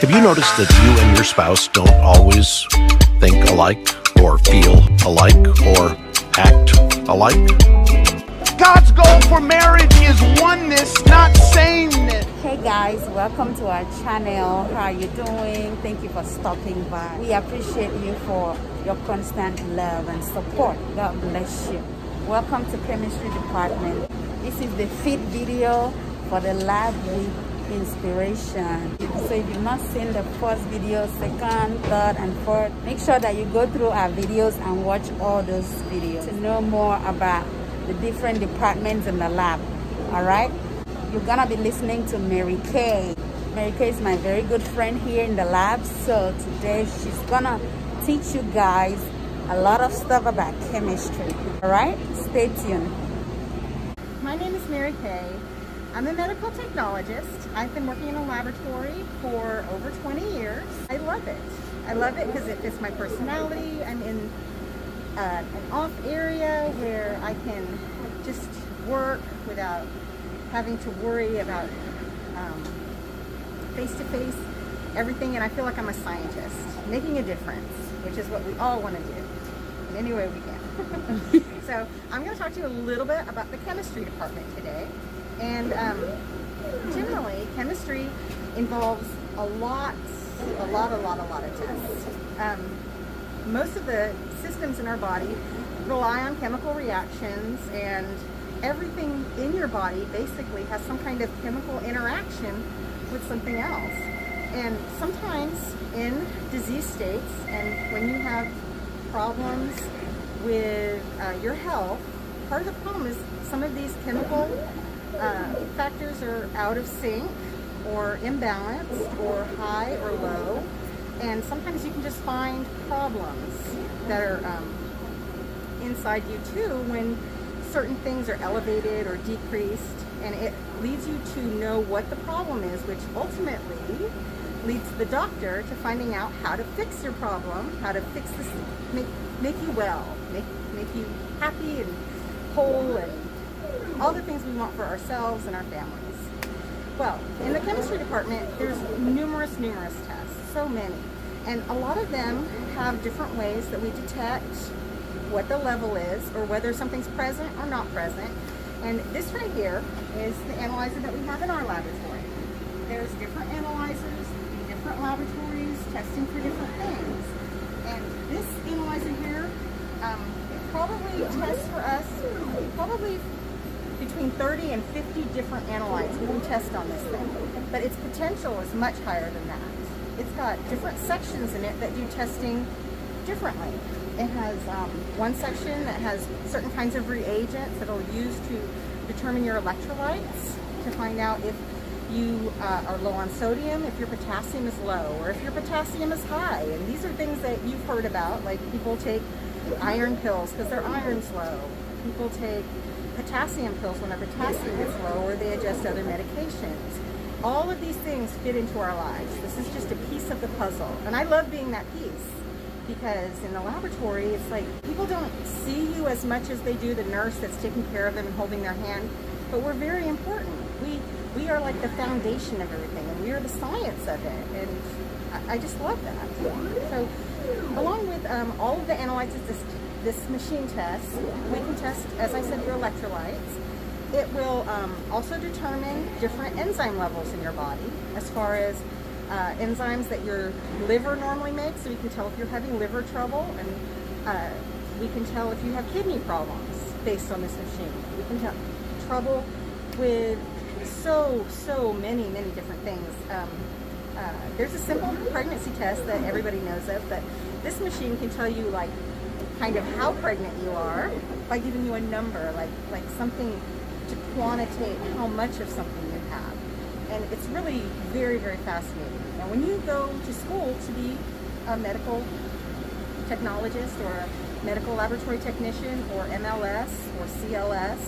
Have you noticed that you and your spouse don't always think alike, or feel alike, or act alike? God's goal for marriage is oneness, not sameness. Hey guys, welcome to our channel. How are you doing? Thank you for stopping by. We appreciate you for your constant love and support. God bless you. Welcome to chemistry department. This is the fit video for the lab week inspiration. So if you've not seen the first video, second, third, and fourth, make sure that you go through our videos and watch all those videos to know more about the different departments in the lab. All right? You're gonna be listening to Mary Kay. Mary Kay is my very good friend here in the lab. So today she's gonna teach you guys a lot of stuff about chemistry. All right? Stay tuned. My name is Mary Kay. I'm a medical technologist. I've been working in a laboratory for over 20 years. I love it. I love it because it fits my personality. I'm in uh, an off area where I can just work without having to worry about face-to-face um, -face everything and I feel like I'm a scientist making a difference which is what we all want to do in any way we can. so I'm going to talk to you a little bit about the chemistry department today and um, generally chemistry involves a lot a lot a lot a lot of tests. Um, most of the systems in our body rely on chemical reactions and everything in your body basically has some kind of chemical interaction with something else. And sometimes in disease states and when you have problems with uh, your health, part of the problem is some of these chemical uh, factors are out of sync or imbalanced or high or low. And sometimes you can just find problems that are um, inside you too when certain things are elevated or decreased. And it leads you to know what the problem is which ultimately leads the doctor to finding out how to fix your problem how to fix this make make you well make make you happy and whole and all the things we want for ourselves and our families well in the chemistry department there's numerous numerous tests so many. And a lot of them have different ways that we detect what the level is or whether something's present or not present. And this right here is the analyzer that we have in our laboratory. There's different analyzers in different laboratories testing for different things. And this analyzer here probably tests for us probably between 30 and 50 different analytes we can test on this thing. But its potential is much higher than that it's got different sections in it that do testing differently. It has um, one section that has certain kinds of reagents that it'll use to determine your electrolytes to find out if you uh, are low on sodium, if your potassium is low, or if your potassium is high. And these are things that you've heard about, like people take iron pills because their iron's low. People take potassium pills when their potassium is low, or they adjust other medications all of these things fit into our lives. This is just a piece of the puzzle. And I love being that piece because in the laboratory, it's like people don't see you as much as they do the nurse that's taking care of them and holding their hand, but we're very important. We, we are like the foundation of everything and we are the science of it. And I, I just love that. So along with um, all of the analytes this, this machine tests, we can test, as I said, your electrolytes. It will um, also determine different enzyme levels in your body as far as uh, enzymes that your liver normally makes, so we can tell if you're having liver trouble, and uh, we can tell if you have kidney problems based on this machine. We can tell trouble with so, so many, many different things. Um, uh, there's a simple pregnancy test that everybody knows of, but this machine can tell you like kind of how pregnant you are by giving you a number, like like something to quantitate how much of something you have. And it's really very, very fascinating. Now, when you go to school to be a medical technologist or a medical laboratory technician or MLS or CLS,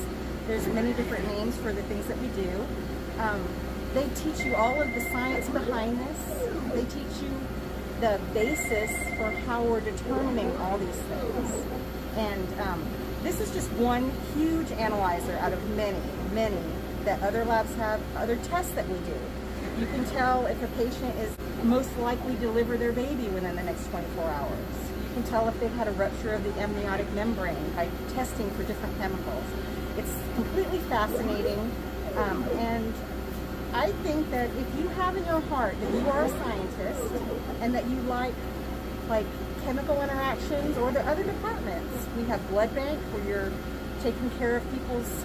there's many different names for the things that we do. Um, they teach you all of the science behind this. They teach you the basis for how we're determining all these things. And um, this is just one huge analyzer out of many, many that other labs have, other tests that we do. You can tell if a patient is most likely to deliver their baby within the next 24 hours. You can tell if they've had a rupture of the amniotic membrane by testing for different chemicals. It's completely fascinating um, and I think that if you have in your heart that you are a scientist and that you like like chemical interactions or the other departments, we have blood bank where you're taking care of people's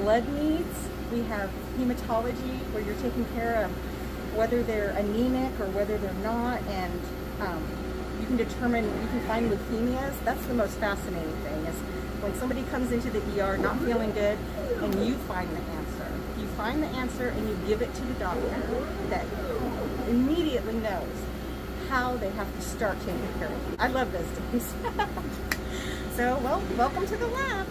blood needs. We have hematology where you're taking care of whether they're anemic or whether they're not and um, you can determine, you can find leukemias. That's the most fascinating thing is when somebody comes into the ER not feeling good and you find the answer. Find the answer and you give it to the doctor that immediately knows how they have to start taking care of you. I love those days. so, well, welcome to the lab.